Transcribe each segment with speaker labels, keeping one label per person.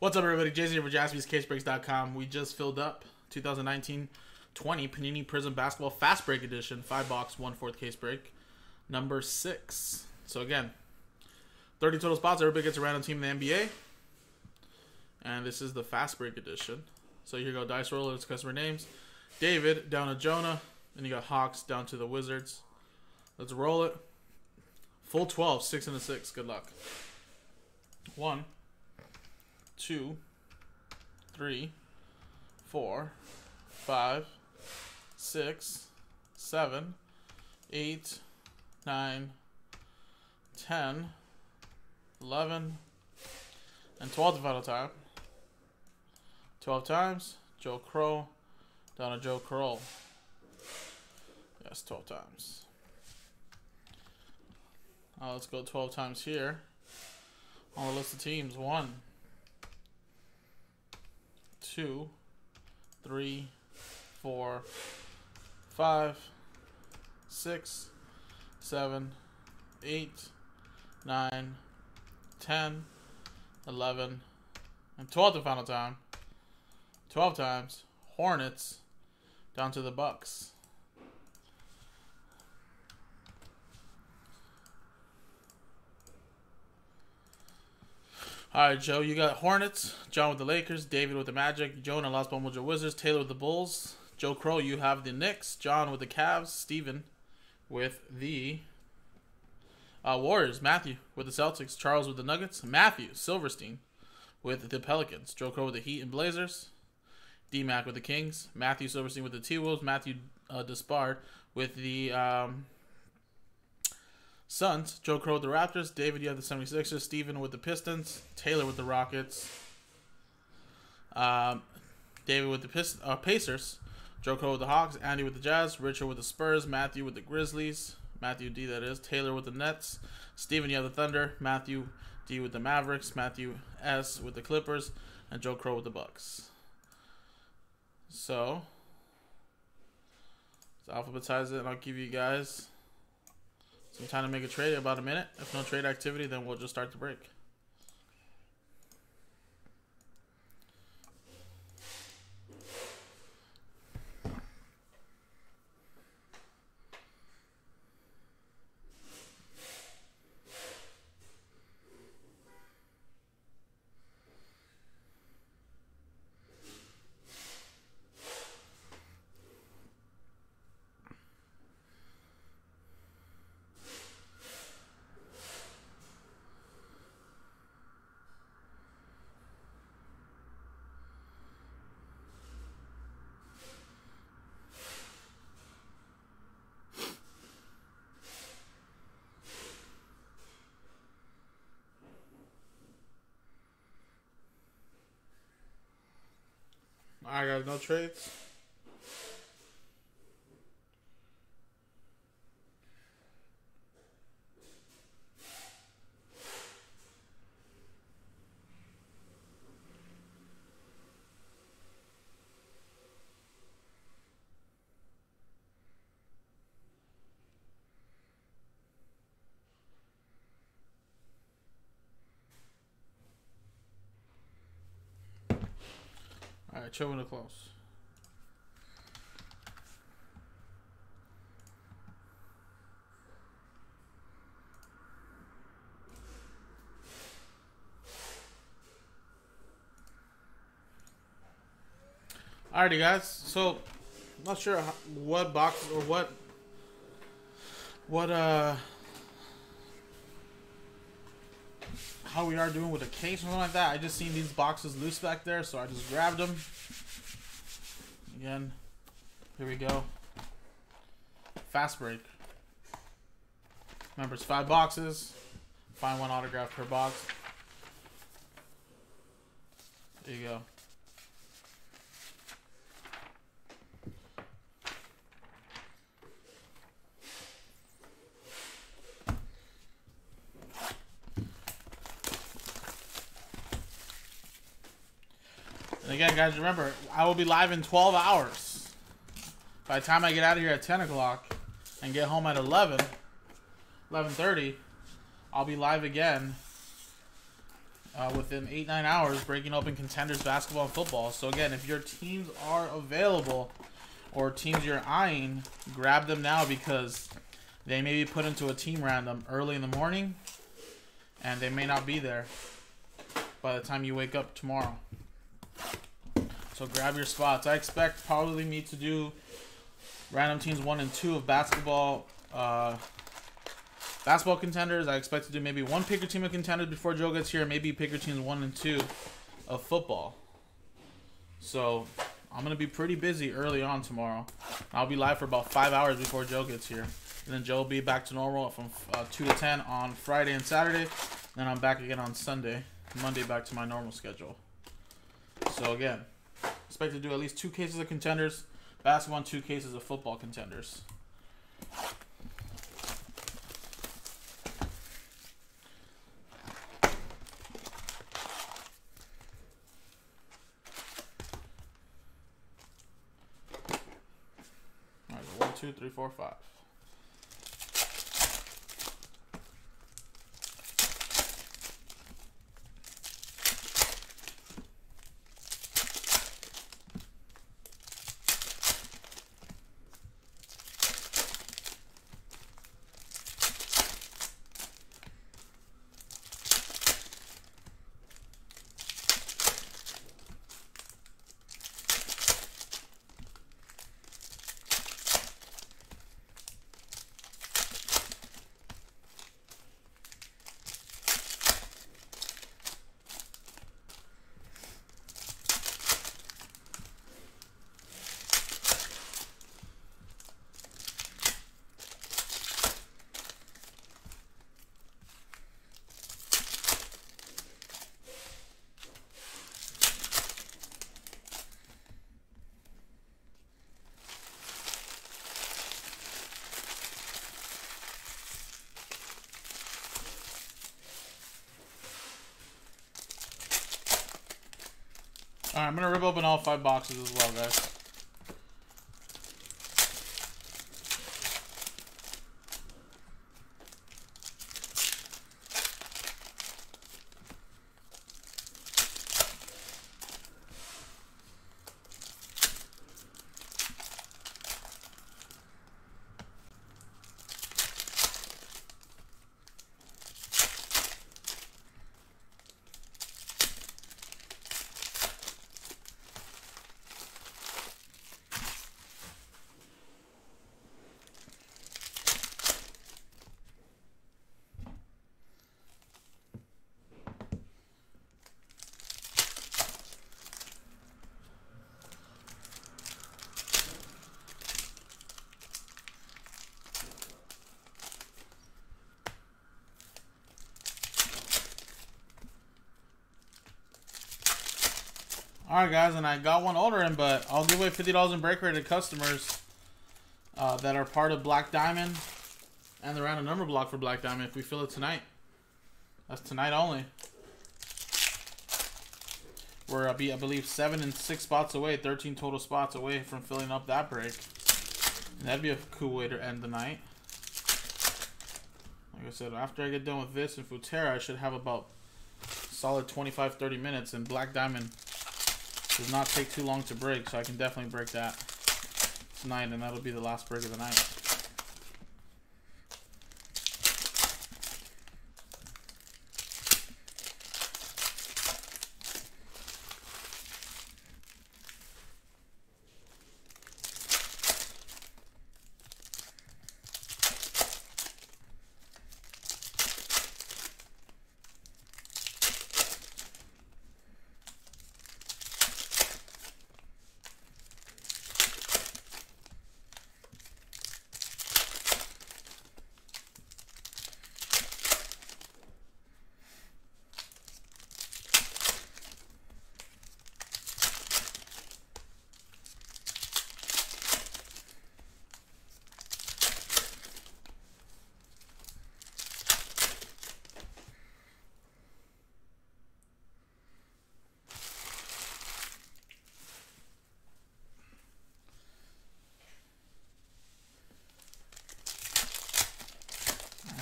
Speaker 1: What's up, everybody? Jason here for JaspysCaseBreaks.com. We just filled up 2019 20 Panini Prizm Basketball Fast Break Edition, 5 box, one fourth case break, number 6. So, again, 30 total spots. Everybody gets a random team in the NBA. And this is the Fast Break Edition. So, here you go Dice Roller, it's customer names. David down to Jonah. And you got Hawks down to the Wizards. Let's roll it. Full 12, 6 and a 6. Good luck. One two, three, four, five, six, seven, eight, nine, ten, eleven, and 12 the final time. 12 times. Joe Crow down to Joe Crow. Yes, 12 times. Uh, let's go 12 times here. On the list of teams. One, two, three, four, five, six, seven, eight, nine, ten, eleven, and 12 the final time. 12 times. Hornets down to the Bucks. All right, Joe, you got Hornets, John with the Lakers, David with the Magic, Joe and Los Mojo Wizards, Taylor with the Bulls, Joe Crow, you have the Knicks, John with the Cavs, Steven with the uh, Warriors, Matthew with the Celtics, Charles with the Nuggets, Matthew Silverstein with the Pelicans, Joe Crow with the Heat and Blazers, D Mac with the Kings, Matthew Silverstein with the T Wolves, Matthew uh, Despard with the um, Suns, Joe Crow with the Raptors, David, you have the 76ers, Steven with the Pistons, Taylor with the Rockets, um, David with the Pist- uh, Pacers, Joe Crow with the Hawks, Andy with the Jazz, Richard with the Spurs, Matthew with the Grizzlies, Matthew D, that is, Taylor with the Nets, Steven, you have the Thunder, Matthew D with the Mavericks, Matthew S with the Clippers, and Joe Crow with the Bucks. So, let's alphabetize it, and I'll give you guys some time to make a trade, about a minute. If no trade activity, then we'll just start the break. I got no trades. All right, chill to close. Alrighty, guys. So, not sure what box or what what uh how we are doing with the case or something like that. I just seen these boxes loose back there, so I just grabbed them. Again, here we go. Fast break. Remember, it's five boxes. Find one autograph per box. There you go. Again, guys, remember, I will be live in 12 hours. By the time I get out of here at 10 o'clock and get home at 11, 11.30, I'll be live again uh, within eight nine hours, breaking open contenders basketball and football. So again, if your teams are available or teams you're eyeing, grab them now because they may be put into a team random early in the morning, and they may not be there by the time you wake up tomorrow. So grab your spots. I expect probably me to do random teams one and two of basketball. Uh, basketball contenders. I expect to do maybe one picker team of contenders before Joe gets here. Maybe picker teams one and two of football. So I'm gonna be pretty busy early on tomorrow. I'll be live for about five hours before Joe gets here, and then Joe will be back to normal from uh, two to ten on Friday and Saturday. Then I'm back again on Sunday. Monday back to my normal schedule. So again, expect to do at least two cases of contenders, basketball, two cases of football contenders. All right, one, two, three, four, five. All right, I'm gonna rip open all five boxes as well, guys. All right, guys, and I got one order in, but I'll give away fifty dollars in break rate to customers uh, that are part of Black Diamond and the random number block for Black Diamond if we fill it tonight. That's tonight only. We're, I believe, seven and six spots away, 13 total spots away from filling up that break. And that'd be a cool way to end the night. Like I said, after I get done with this and Futera, I should have about solid 25-30 minutes, and Black Diamond does not take too long to break, so I can definitely break that tonight, and that'll be the last break of the night.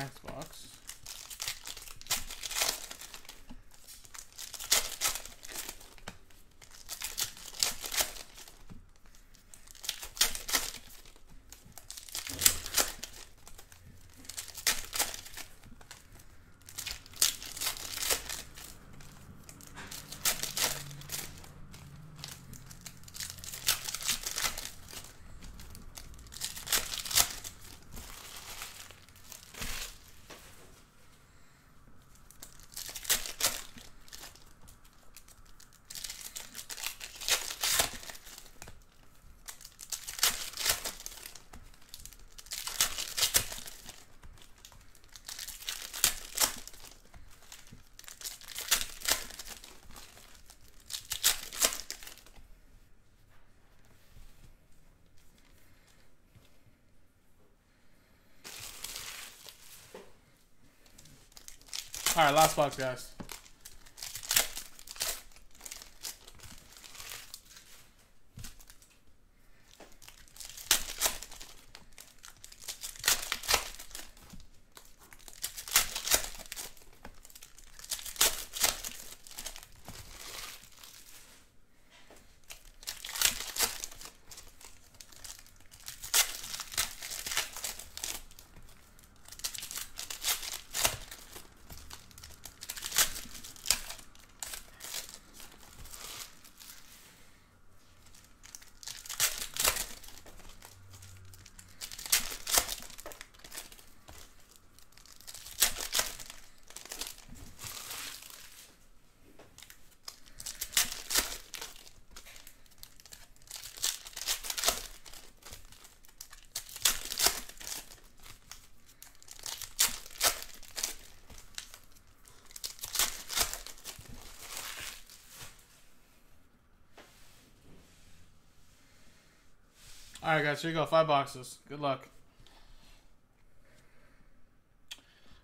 Speaker 1: next. All right, last box, guys. All right, guys, here you go. Five boxes. Good luck.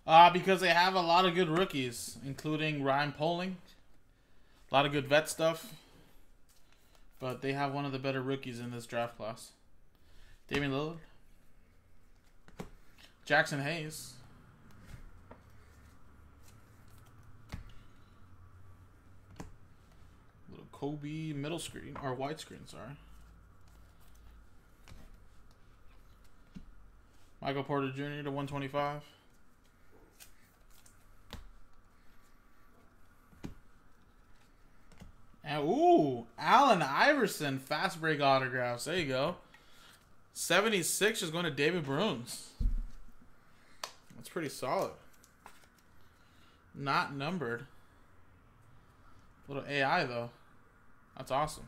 Speaker 1: Uh, because they have a lot of good rookies, including Ryan Poling. A lot of good vet stuff. But they have one of the better rookies in this draft class. Damian Lillard. Jaxson Hayes. Little Kobe middle screen, or widescreen, sorry. Michael Porter Jr. to 125. And ooh, Allen Iverson fast break autographs. There you go. 76 is going to David Bruns. That's pretty solid. Not numbered. Little AI though. That's awesome.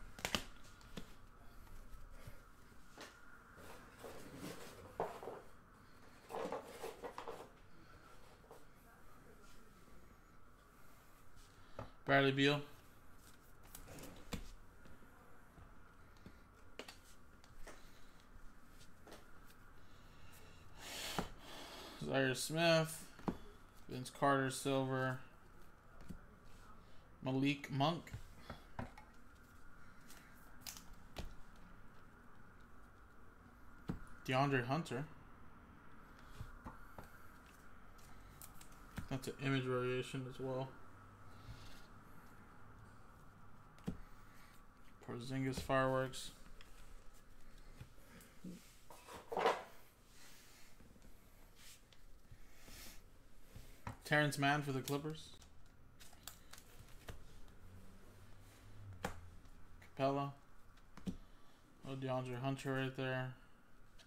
Speaker 1: Bradley Beal. Zhaire Smith. Vince Carter Silver. Malik Monk. DeAndre Hunter. That's an image variation as well. Porzingis fireworks. Terance Mann for the Clippers. Capela. Oh, DeAndre Hunter right there.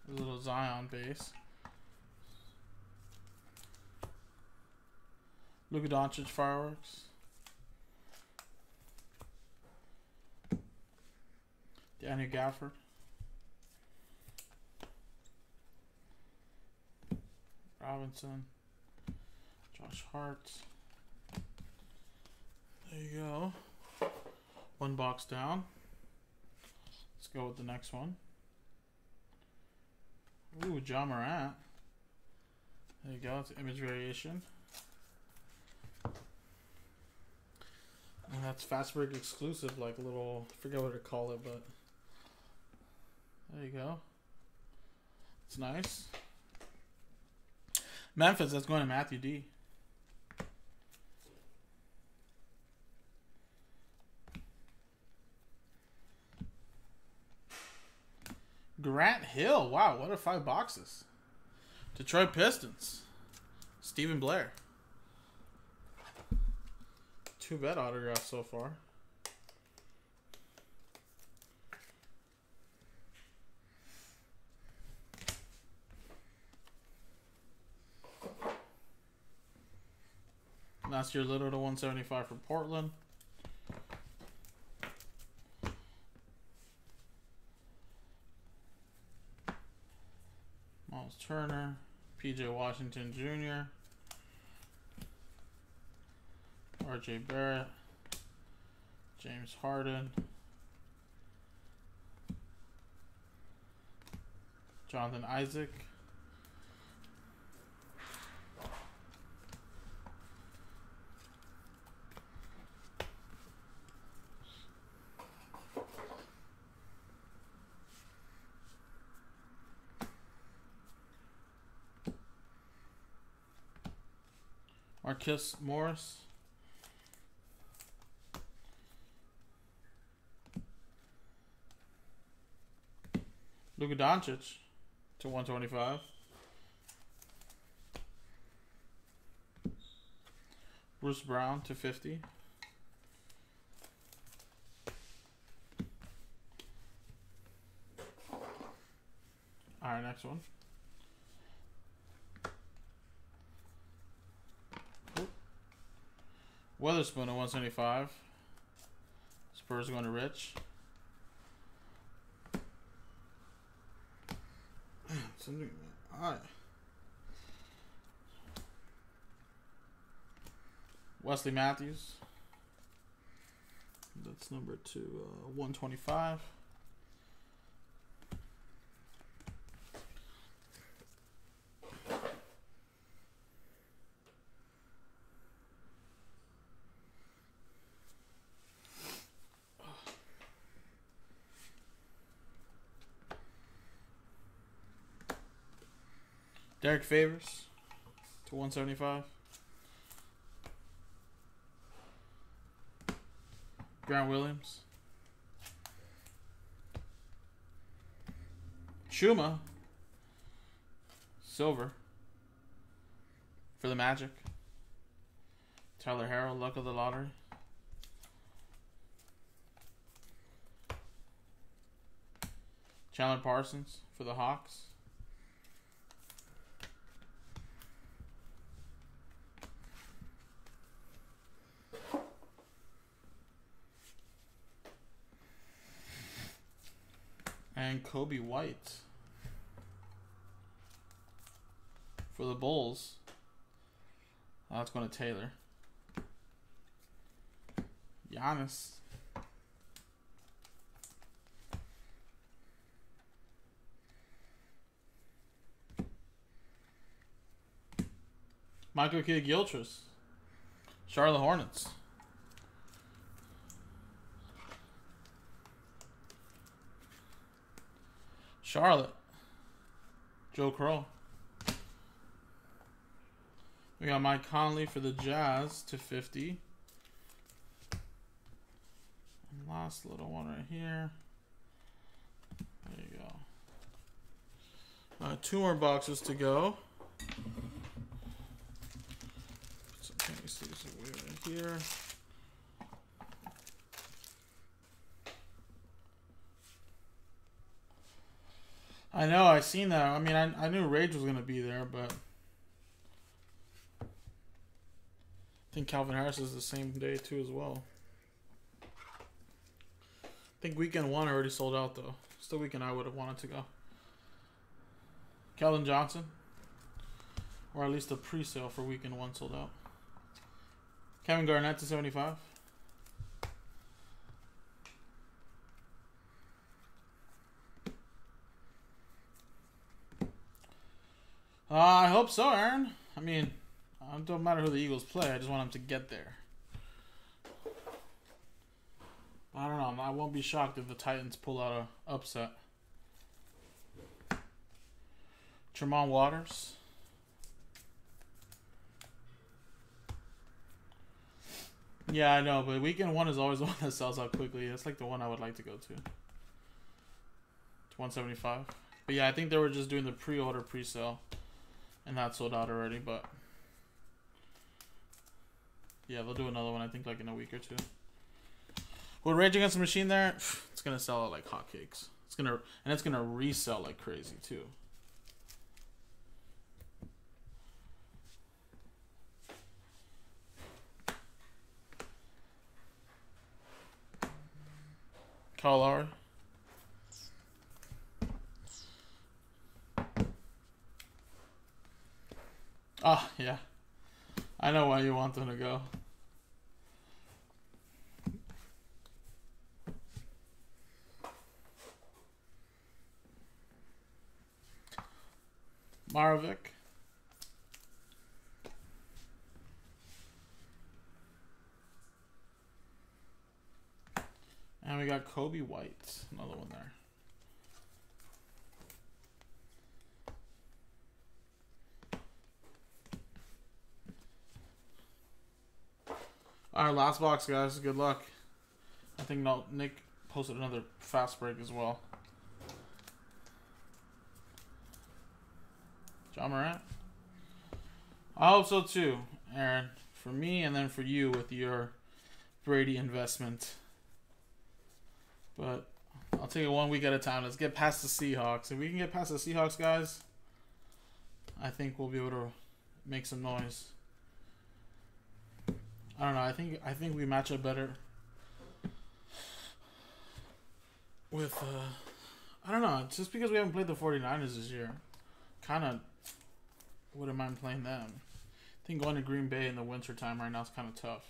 Speaker 1: A little Zion base. Luka Doncic fireworks. Daniel Gafford. Robinson. Josh Hart. There you go. One box down. Let's go with the next one. Ooh, Ja Morant. There you go. It's image variation. And that's Fastbreak exclusive, like little, I forget what to call it, but there you go. It's nice. Memphis, that's going to Matthew D. Grant Hill. Wow, what are five boxes? Detroit Pistons. Stephen Blair. Two bad autographs so far. Nassir Little to 175 for Portland. Miles Turner, PJ Washington Jr., RJ Barrett, James Harden, Jonathan Isaac. Marcus Morris. Luka Doncic to 125. Bruce Brown to 50. All right, next one. Weatherspoon at 175. Spurs going to Rich. Something. All right. Wesley Matthews. That's number two, uh, 125. Derrick Favors to 175. Grant Williams. Chuma. Silver. For the Magic. Tyler Herro, luck of the lottery. Chandler Parsons for the Hawks. And Coby White for the Bulls. Oh, that's going to Taylor. Giannis. Michael Kidd Gilchrist. Charlotte Hornets. Charlotte. Joe Crow. We got Mike Conley for the Jazz to 50. And last little one right here. There you go. Uh, two more boxes to go. Can you see this right here? I know, I seen that. I mean, I, I knew Rage was going to be there, but I think Calvin Harris is the same day, too, as well. I think weekend one already sold out, though. Still weekend I would have wanted to go. Calvin Johnson, or at least the pre-sale for weekend one sold out. Kevin Garnett to 75. Uh, I hope so, Aaron. I mean, it don't matter who the Eagles play. I just want them to get there. I don't know. I won't be shocked if the Titans pull out a upset. Tremont Waters. Yeah, I know, but weekend one is always the one that sells out quickly. That's like the one I would like to go to. It's 175. But yeah, I think they were just doing the pre-order pre-sale and that sold out already, but yeah, they'll do another one. I think like in a week or two. With Rage Against the Machine, there, it's gonna sell out like hotcakes. It's gonna and it's gonna resell like crazy too. Kyle Lowry. Oh, yeah. I know why you want them to go. Maravich. And we got Coby White, another one there. All right, last box, guys. Good luck. I think Nick posted another fast break as well. Ja Morant. I hope so too, Aaron. For me and then for you with your Brady investment. But I'll take it one week at a time. Let's get past the Seahawks. If we can get past the Seahawks, guys, I think we'll be able to make some noise. I don't know. I think I think we match up better with uh I don't know, just because we haven't played the 49ers this year. Kind of wouldn't mind playing them. I think going to Green Bay in the winter time right now is kind of tough.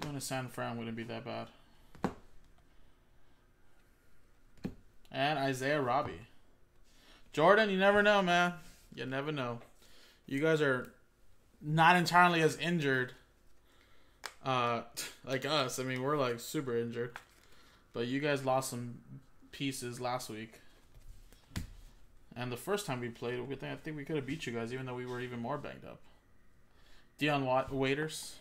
Speaker 1: Going to San Fran wouldn't be that bad. And Isaiah Roby. Jordan, you never know, man. You never know. You guys are not entirely as injured uh, like us. I mean, we're like super injured. But you guys lost some pieces last week. And the first time we played, I think we could have beat you guys, even though we were even more banged up. Dion Waiters.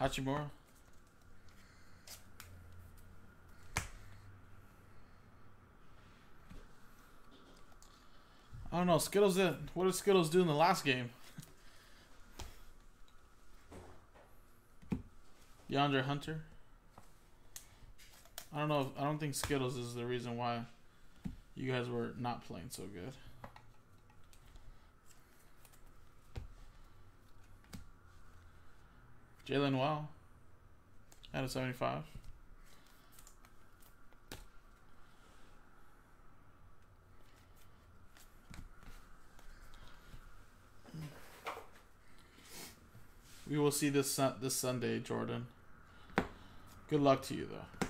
Speaker 1: Hachimura. Don't know. Skittles did. What did Skittles do in the last game? DeAndre Hunter. I don't know. If, I don't think Skittles is the reason why you guys were not playing so good. Jalen Well. Out of 75. We will see this this Sunday, Jordan. Good luck to you though.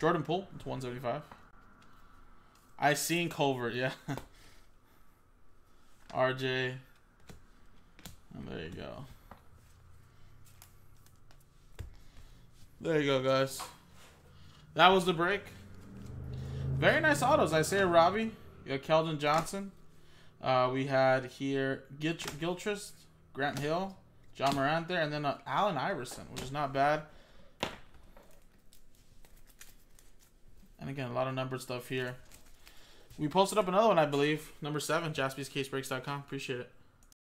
Speaker 1: Jordan Poole to 175. I seen Culver, yeah. RJ. And there you go. There you go, guys. That was the break. Very nice autos. Isaiah Roby. You got Keldon Johnson. Uh, we had here Gilchrist, Grant Hill, Ja Morant there, and then uh, Allen Iverson, which is not bad. And again, a lot of number stuff here. We posted up another one, I believe. Number seven, jaspyscasebreaks.com. Appreciate it.